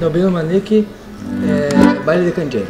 Nobinho Manique, é, baile de candeeiro.